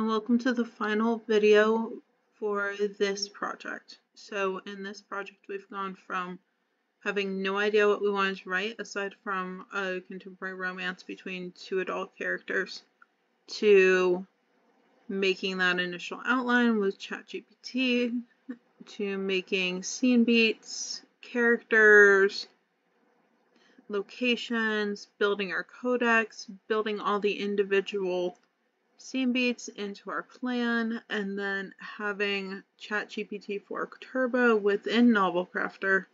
and welcome to the final video for this project. So in this project we've gone from having no idea what we wanted to write aside from a contemporary romance between two adult characters to making that initial outline with ChatGPT to making scene beats, characters, locations, building our codex, building all the individual scene beats into our plan, and then having ChatGPT 4 Turbo within Novel Crafter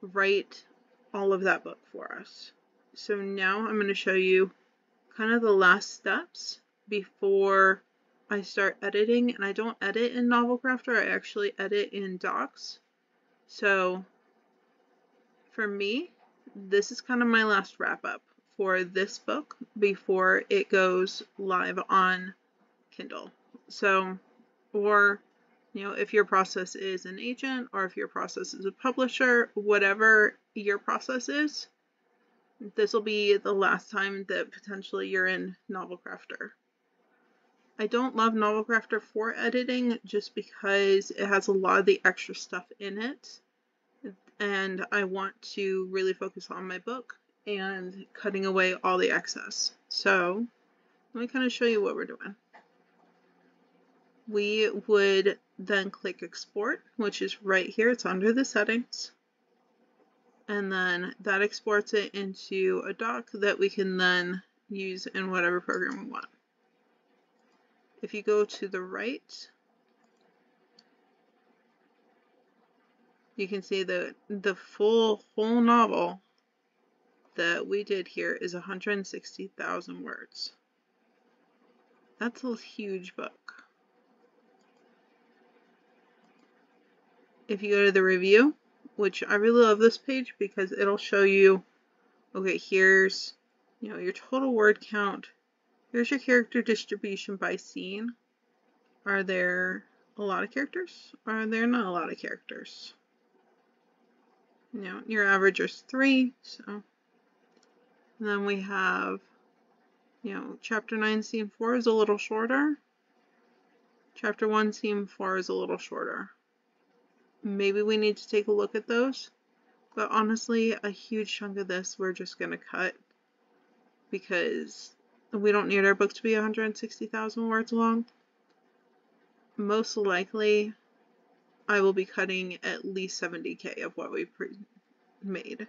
write all of that book for us. So now I'm going to show you kind of the last steps before I start editing. And I don't edit in Novel Crafter, I actually edit in Docs. So for me, this is kind of my last wrap up for this book before it goes live on Kindle. So, or, you know, if your process is an agent or if your process is a publisher, whatever your process is, this will be the last time that potentially you're in Novel Crafter. I don't love Novel Crafter for editing just because it has a lot of the extra stuff in it and I want to really focus on my book and cutting away all the excess. So let me kind of show you what we're doing. We would then click export, which is right here. It's under the settings. And then that exports it into a doc that we can then use in whatever program we want. If you go to the right, you can see that the full whole novel that we did here is 160,000 words. That's a huge book. If you go to the review, which I really love this page because it'll show you, okay, here's, you know, your total word count. Here's your character distribution by scene. Are there a lot of characters? Are there not a lot of characters? You know, your average is three, so and then we have, you know, chapter 9, scene 4 is a little shorter. Chapter 1, scene 4 is a little shorter. Maybe we need to take a look at those. But honestly, a huge chunk of this we're just going to cut because we don't need our book to be 160,000 words long. Most likely, I will be cutting at least 70k of what we made.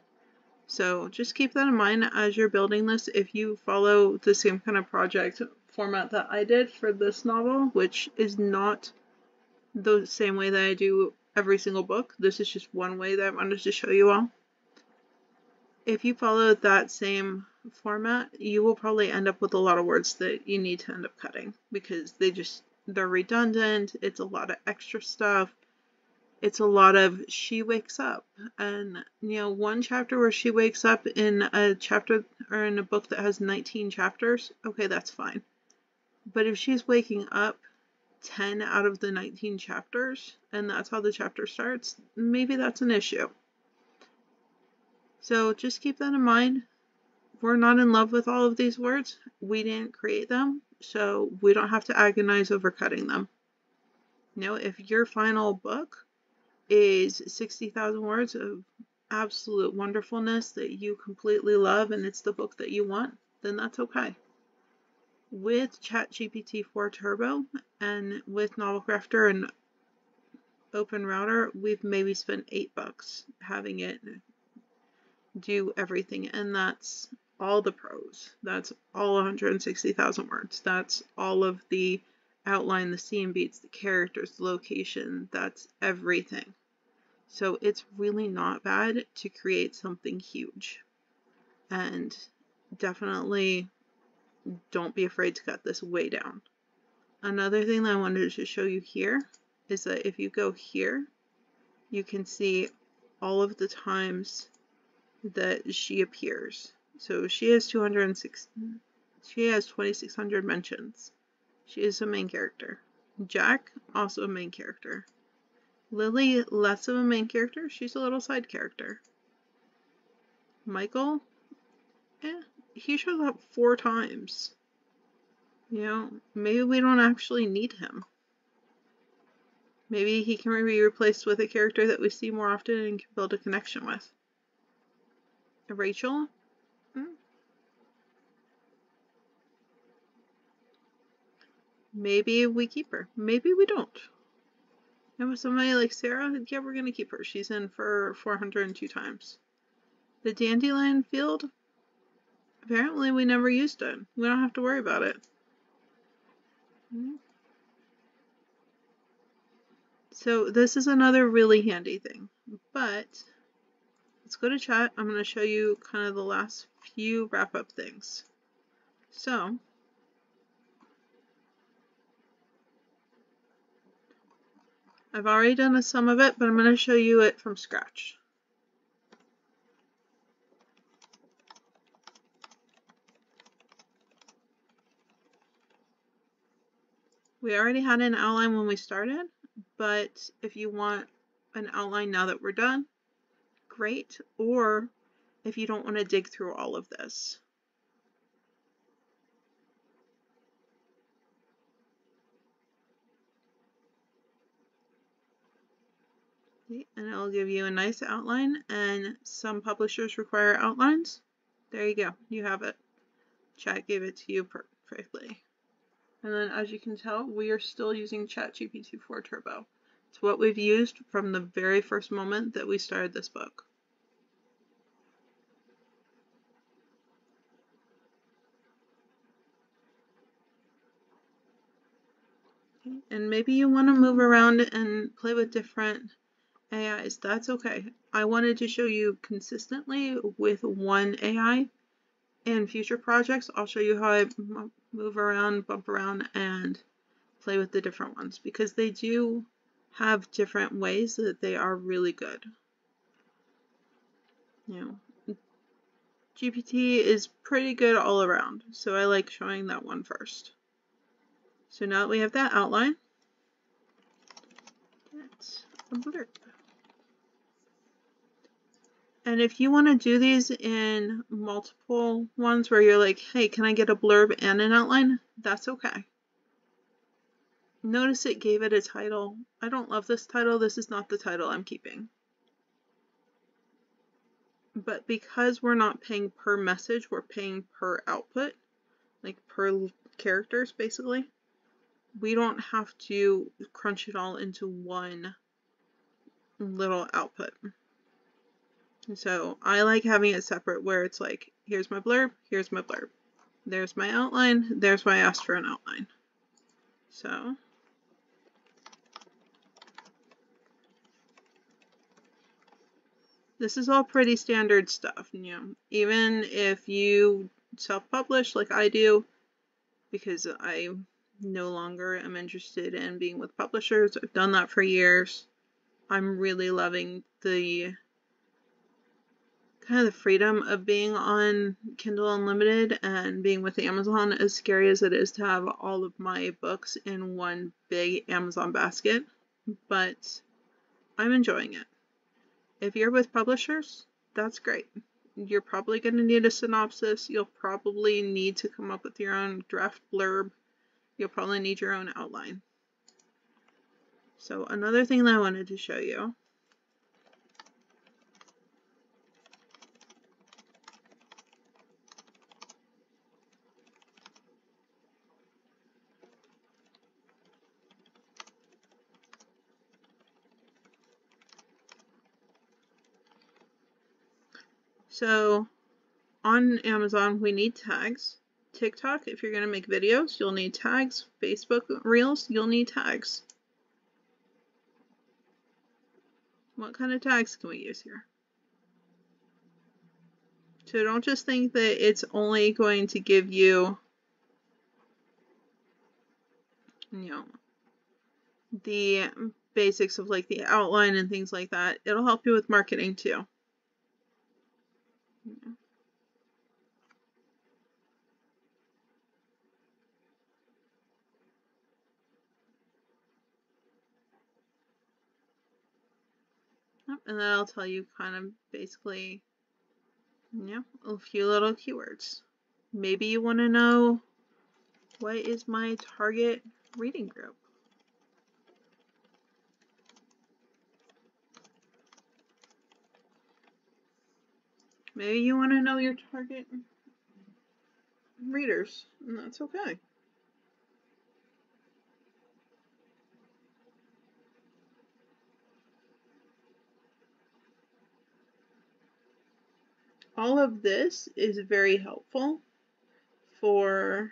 So just keep that in mind as you're building this. If you follow the same kind of project format that I did for this novel, which is not the same way that I do every single book. This is just one way that I wanted to show you all. If you follow that same format, you will probably end up with a lot of words that you need to end up cutting because they just, they're redundant. It's a lot of extra stuff it's a lot of she wakes up. And you know one chapter where she wakes up in a chapter or in a book that has 19 chapters okay that's fine. But if she's waking up 10 out of the 19 chapters and that's how the chapter starts maybe that's an issue. So just keep that in mind. We're not in love with all of these words. We didn't create them so we don't have to agonize over cutting them. You know if your final book is 60,000 words of absolute wonderfulness that you completely love and it's the book that you want, then that's okay. With ChatGPT 4 Turbo and with Novel Crafter and Open Router, we've maybe spent 8 bucks having it do everything and that's all the prose. That's all 160,000 words. That's all of the outline, the scene beats, the characters, the location. That's everything. So it's really not bad to create something huge. And definitely don't be afraid to cut this way down. Another thing that I wanted to show you here is that if you go here, you can see all of the times that she appears. So she has 206, she has 2600 mentions. She is a main character. Jack, also a main character. Lily, less of a main character. She's a little side character. Michael, eh, he shows up four times. You know, maybe we don't actually need him. Maybe he can be replaced with a character that we see more often and can build a connection with. Rachel? Hmm. Maybe we keep her. Maybe we don't. And with somebody like Sarah, yeah, we're gonna keep her. She's in for 402 times. The dandelion field, apparently we never used it. We don't have to worry about it. So this is another really handy thing, but let's go to chat. I'm going to show you kind of the last few wrap up things. So I've already done a, some of it, but I'm going to show you it from scratch. We already had an outline when we started, but if you want an outline now that we're done, great. Or if you don't want to dig through all of this. And it'll give you a nice outline and some publishers require outlines. There you go, you have it. Chat gave it to you perfectly. And then as you can tell, we are still using ChatGPT 4 Turbo. It's what we've used from the very first moment that we started this book. And maybe you want to move around and play with different AIs. That's okay. I wanted to show you consistently with one AI. In future projects, I'll show you how I move around, bump around, and play with the different ones because they do have different ways that they are really good. You know, GPT is pretty good all around, so I like showing that one first. So now that we have that outline, that's a blurb. And if you want to do these in multiple ones where you're like, hey, can I get a blurb and an outline? That's okay. Notice it gave it a title. I don't love this title. This is not the title I'm keeping. But because we're not paying per message, we're paying per output, like per characters basically, we don't have to crunch it all into one little output. So I like having it separate where it's like, here's my blurb, here's my blurb. There's my outline, there's why I asked for an outline. So this is all pretty standard stuff. You know, even if you self-publish like I do, because I no longer am interested in being with publishers. I've done that for years. I'm really loving the kind of the freedom of being on Kindle Unlimited and being with Amazon, as scary as it is to have all of my books in one big Amazon basket, but I'm enjoying it. If you're with publishers, that's great. You're probably going to need a synopsis. You'll probably need to come up with your own draft blurb. You'll probably need your own outline. So another thing that I wanted to show you So on Amazon, we need tags. TikTok, if you're going to make videos, you'll need tags. Facebook Reels, you'll need tags. What kind of tags can we use here? So don't just think that it's only going to give you, you know, the basics of like the outline and things like that. It'll help you with marketing too. And then I'll tell you kind of basically, know, a few little keywords. Maybe you want to know What is my target reading group? Maybe you want to know your target readers, and that's okay. All of this is very helpful for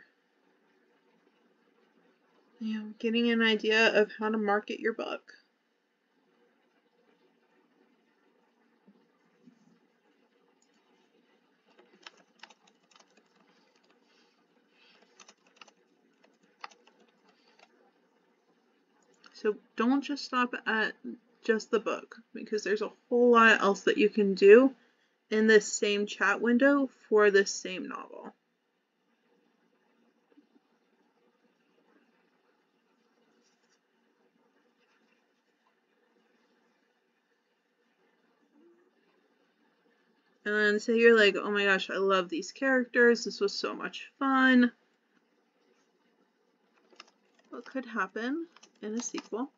you know, getting an idea of how to market your book. So don't just stop at just the book because there's a whole lot else that you can do in this same chat window for this same novel. And say you're like, oh my gosh, I love these characters. This was so much fun. What could happen in a sequel?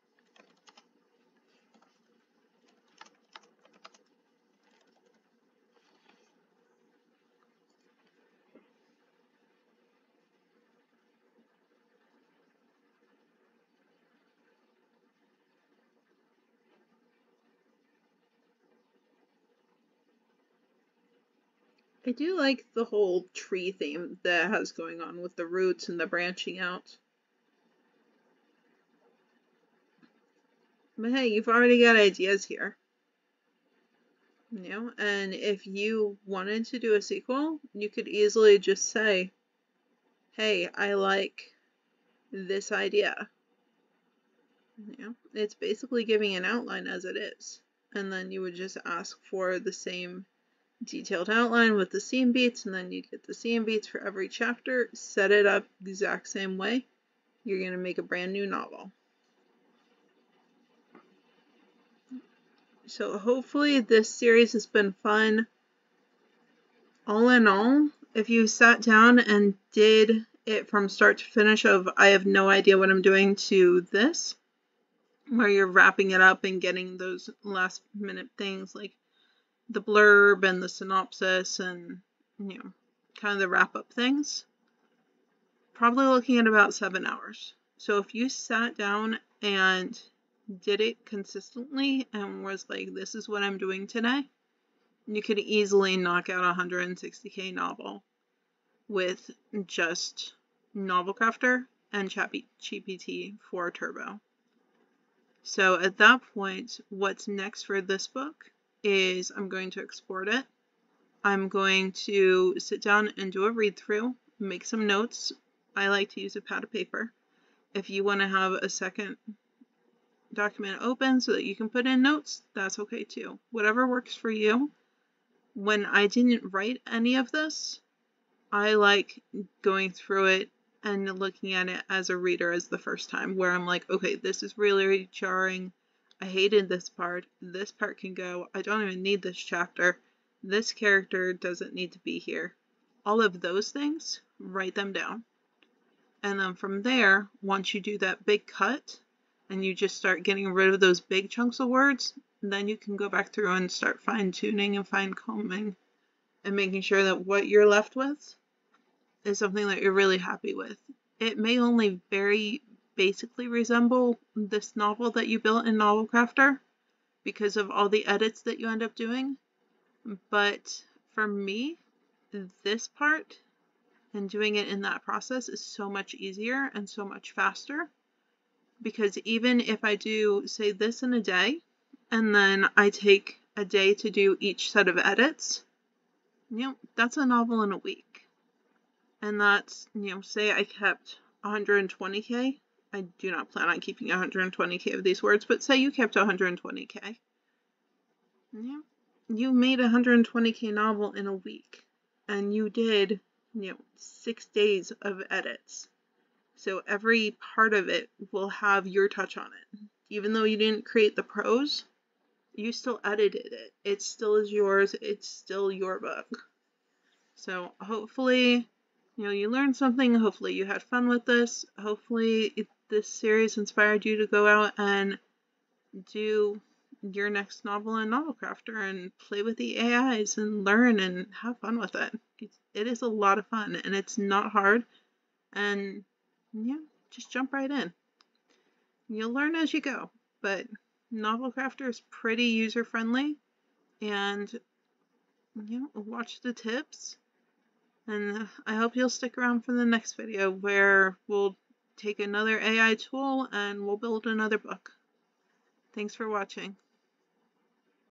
I do like the whole tree theme that has going on with the roots and the branching out. But hey, you've already got ideas here. You know, and if you wanted to do a sequel, you could easily just say, hey, I like this idea. You know, it's basically giving an outline as it is. And then you would just ask for the same detailed outline with the scene beats, and then you get the scene beats for every chapter, set it up the exact same way. You're going to make a brand new novel. So hopefully this series has been fun. All in all, if you sat down and did it from start to finish of I have no idea what I'm doing to this, where you're wrapping it up and getting those last minute things like the blurb and the synopsis and you know kind of the wrap up things probably looking at about seven hours. So if you sat down and did it consistently and was like this is what i'm doing today you could easily knock out a 160k novel with just novel crafter and ChatGPT 4 turbo. So at that point what's next for this book is I'm going to export it. I'm going to sit down and do a read through, make some notes. I like to use a pad of paper. If you want to have a second document open so that you can put in notes, that's okay too. Whatever works for you. When I didn't write any of this, I like going through it and looking at it as a reader as the first time, where I'm like, okay, this is really jarring. I hated this part. This part can go. I don't even need this chapter. This character doesn't need to be here. All of those things, write them down. And then from there, once you do that big cut and you just start getting rid of those big chunks of words, then you can go back through and start fine tuning and fine combing and making sure that what you're left with is something that you're really happy with. It may only very basically resemble this novel that you built in Novel Crafter because of all the edits that you end up doing. But for me, this part and doing it in that process is so much easier and so much faster because even if I do say this in a day and then I take a day to do each set of edits, you know, that's a novel in a week. And that's, you know, say I kept 120k I do not plan on keeping 120k of these words, but say you kept 120k. Yeah. You made a 120k novel in a week, and you did, you know, six days of edits. So every part of it will have your touch on it. Even though you didn't create the prose, you still edited it. It still is yours. It's still your book. So hopefully you know, you learned something. Hopefully you had fun with this. Hopefully this series inspired you to go out and do your next novel in Novel Crafter and play with the AIs and learn and have fun with it. It's, it is a lot of fun and it's not hard. And yeah, just jump right in. You'll learn as you go, but Novel Crafter is pretty user friendly and you know, watch the tips. And I hope you'll stick around for the next video where we'll take another AI tool and we'll build another book. Thanks for watching.